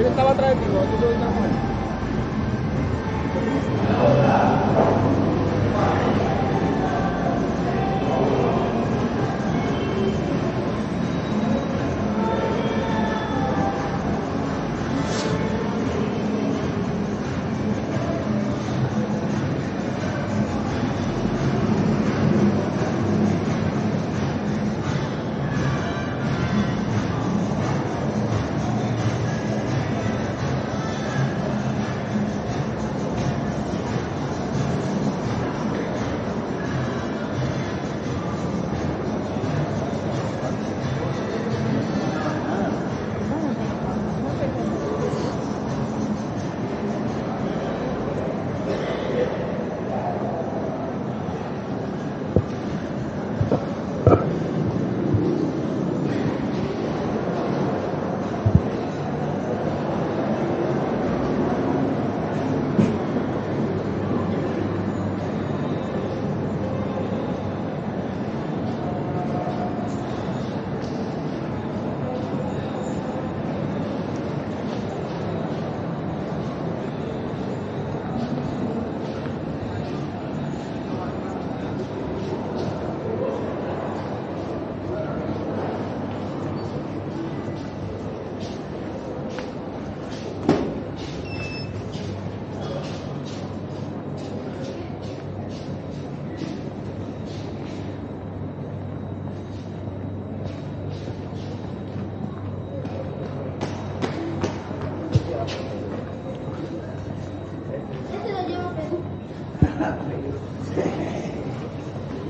Él estaba atrás de ti. Tú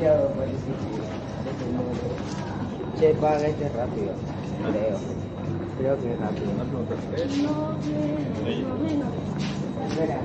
Yo, pues sí. Che, paga este rápido. Creo. Creo que es rápido. Espera.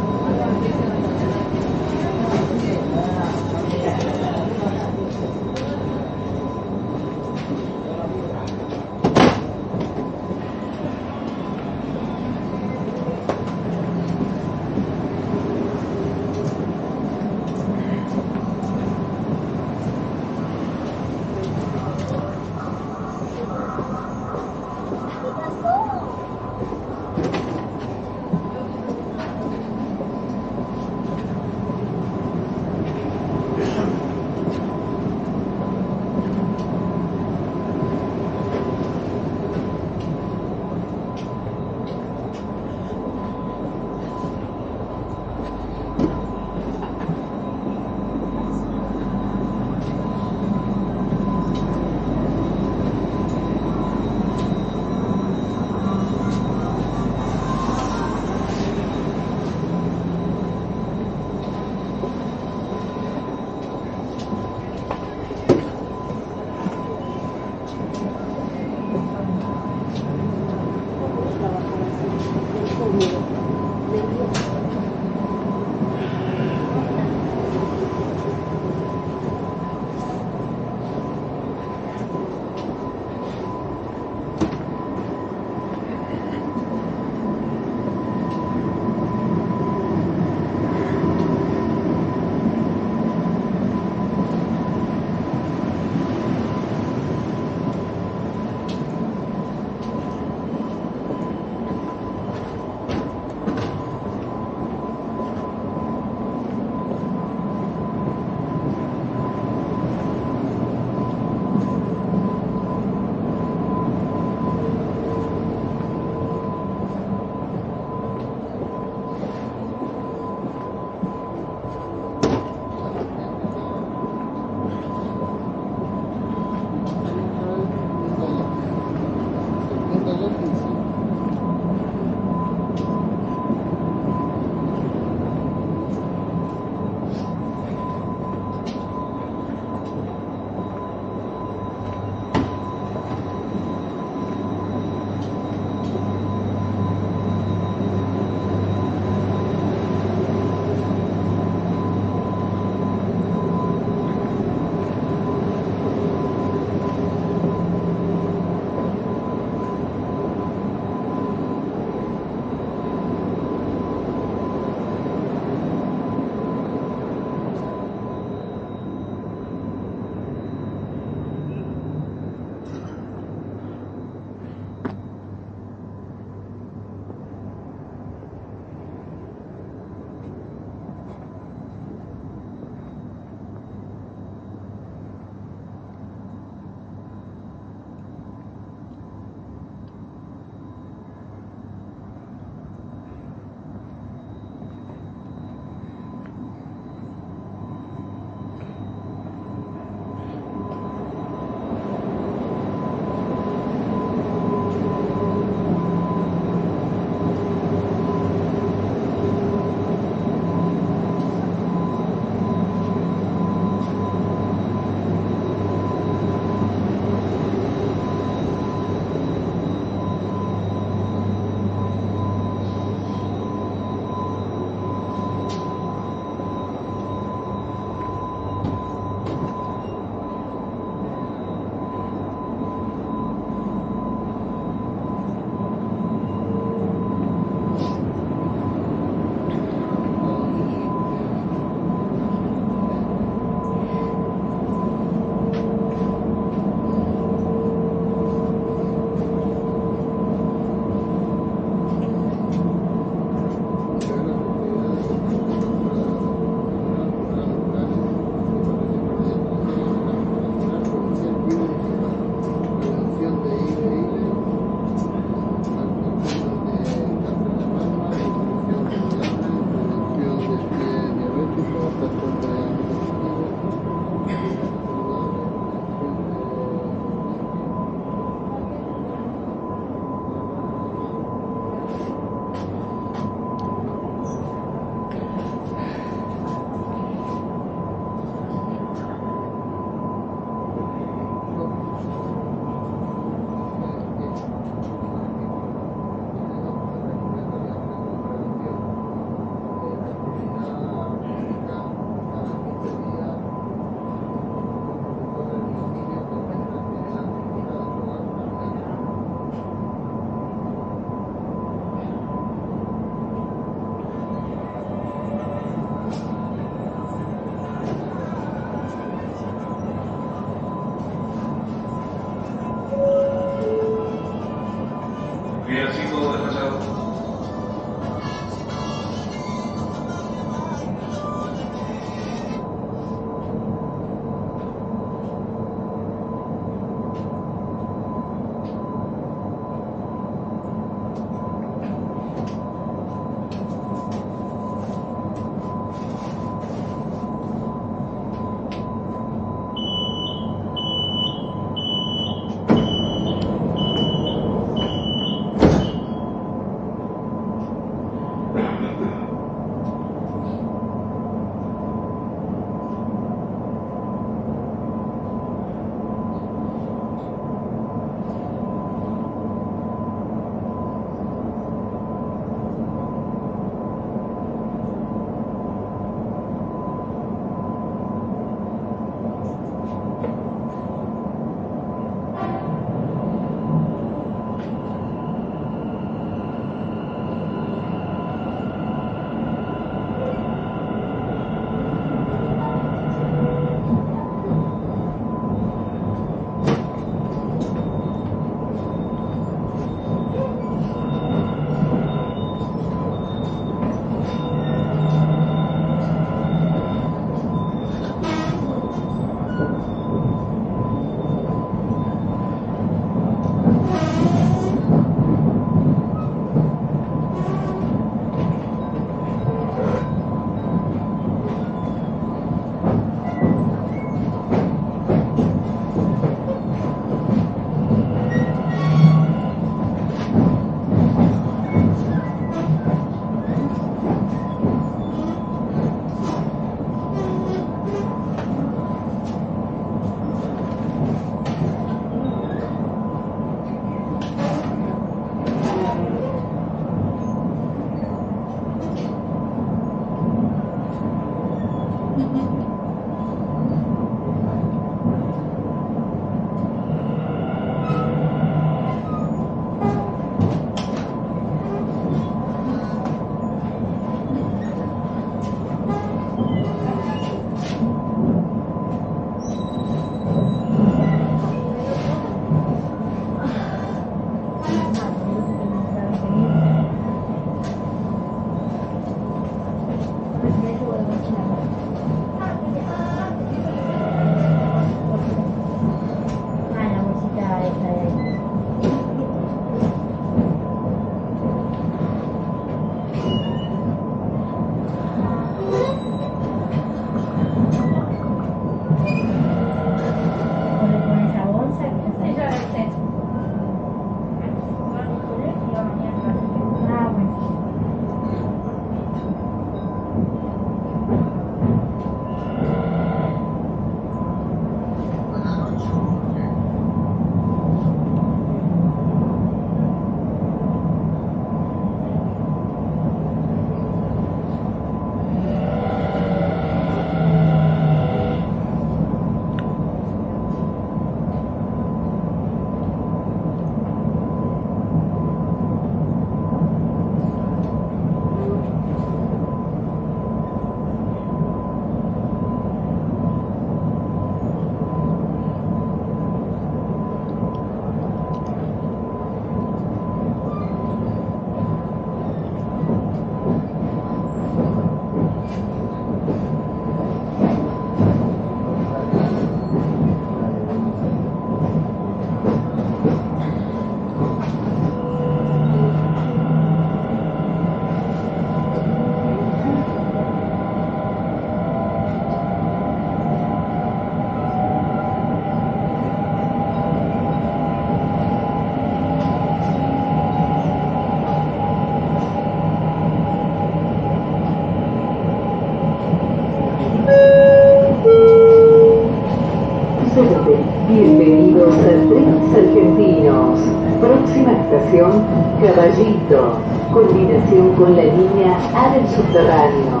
Bienvenidos a Trenes Argentinos. Próxima estación, Caballito. Combinación con la línea A del subterráneo.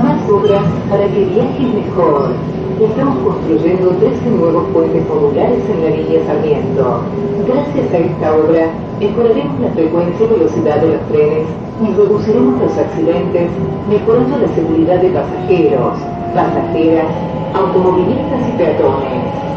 Más obras para que viajes mejor. Estamos construyendo 13 nuevos puentes modulares en la línea Sarmiento. Gracias a esta obra, mejoraremos la frecuencia y velocidad de los trenes y reduciremos los accidentes, mejorando la seguridad de pasajeros, pasajeras, automovilistas y peatones.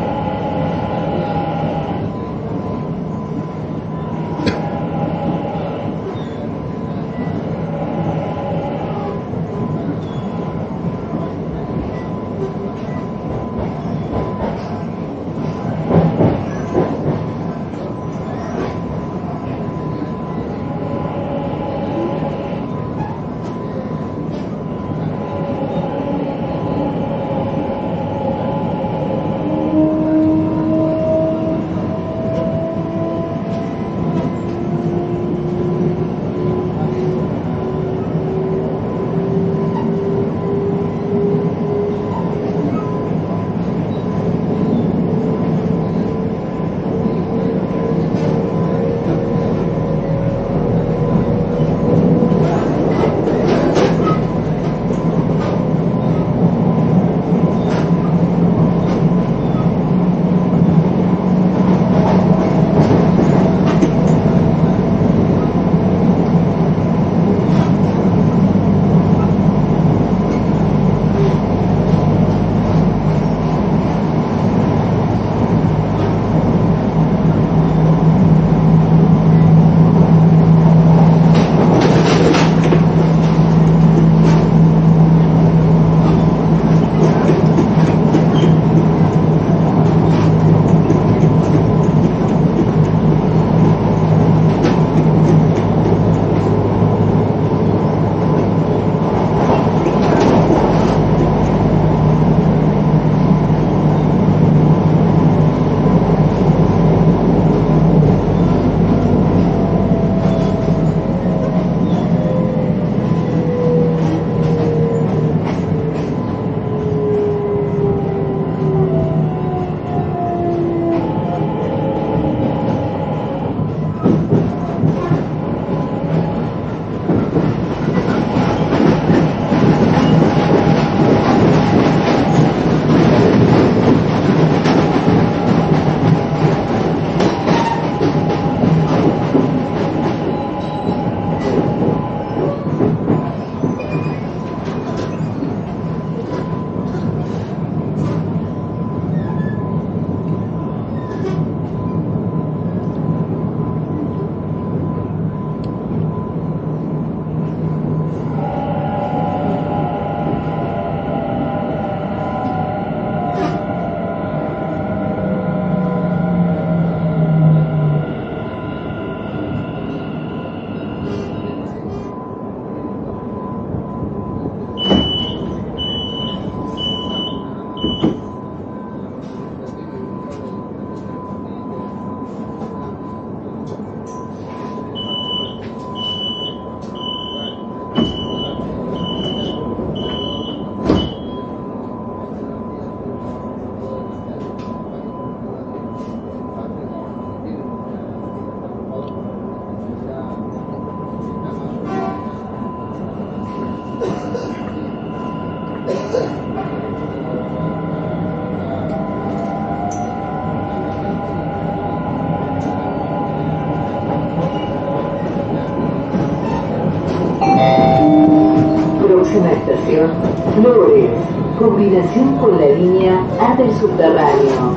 Flores. Combinación con la línea A del subterráneo.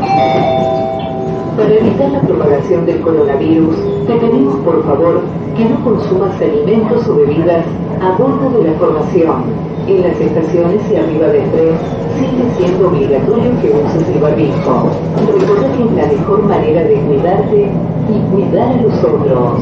Para evitar la propagación del coronavirus, te pedimos por favor que no consumas alimentos o bebidas a bordo de la formación. En las estaciones y arriba del tren sigue siendo obligatorio que uses el barbijo. Recuerda que es la mejor manera de cuidarte y cuidar a los otros.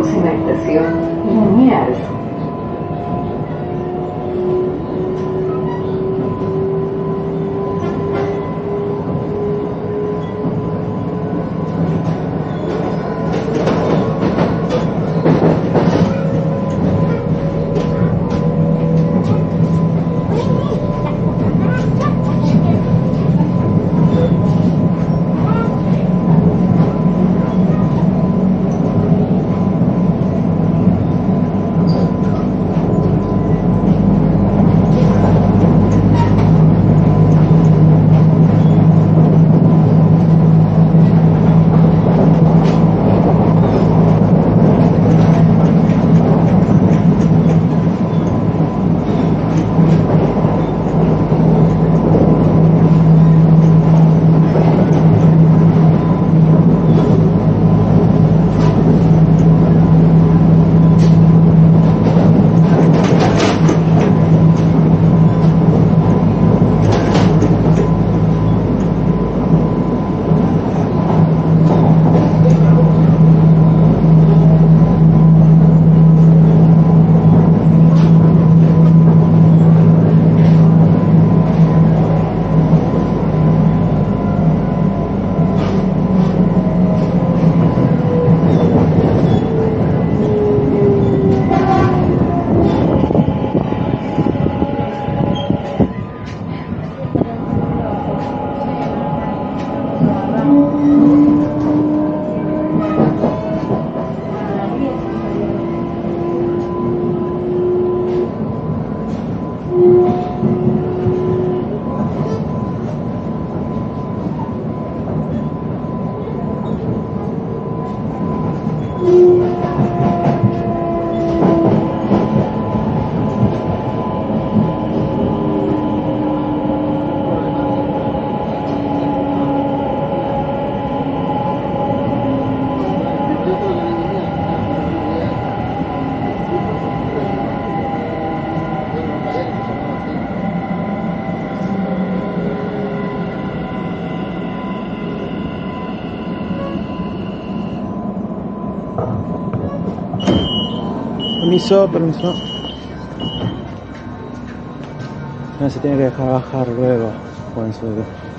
Próxima estación, Liniers. Permiso, permiso. No se tiene que dejar bajar luego. Pueden subir.